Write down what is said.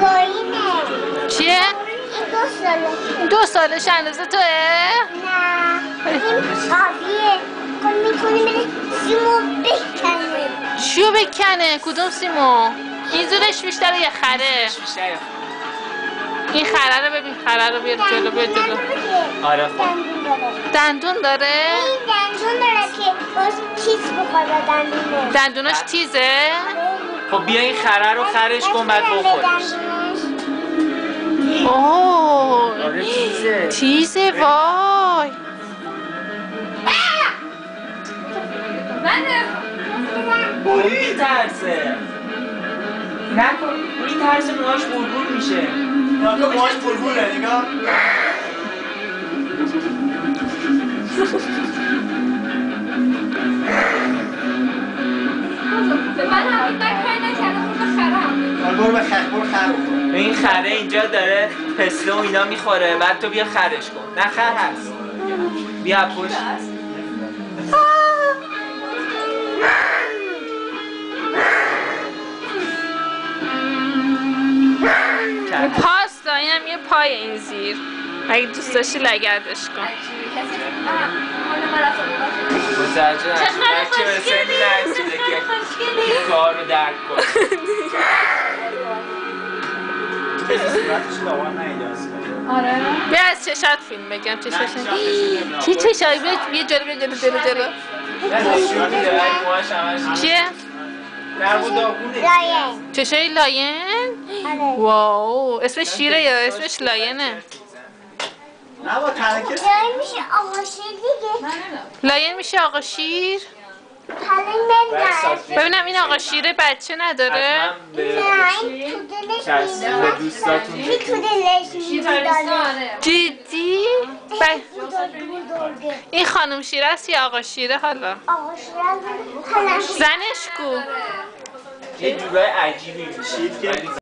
گاینه چیه؟ دو ساله دو سالش اندازه توه؟ نه این سیمو بکنه چیو بکنه؟ کدوم سیمو؟ این زورش بیشتره یه خره. این خره رو ببین خره رو بیار جلو بیار جلو. آره خب. دندون داره؟ این دندون داره که باز چیز بخوره دندونه. دندوناش تیزه؟ خب بیا این خره رو خرش کن بعد بخورش. اوه آره تیزه تیزه وای. اون میترسه. نکن. میترسه موهاش بلبول میشه. تو ماش بلبوله نگاه. آره، برو برو خر این خره اینجا داره پسته و اینا می‌خوره. بعد تو بیا خرش کن. نه خر هست. بیا پشت. پاستا اینم یه پای این زیر. اگه دوست داشتی لگردش کن. نشد. کار رو درک کن صورتش لاغر نیده اصلا. بیا از چشات فیلم بگم. چشاش چی چشایی؟ بیا بیا جلو بیا جلو جلو جلو. چیه؟ لاین چشای لاین؟ آره واو. اسمش شیره یا اسمش لاینه نه با تنکه لاین میشه آقاشه دیگه. لاین میشه آقا شیر؟ ببینم این آقا شیره بچه نداره؟ به دوستاتون جدی؟ ب... بزرگه این خانم شیره است یا آقا شیره حالا. زنش کو. یه جورای عجیبی میشه. شیر که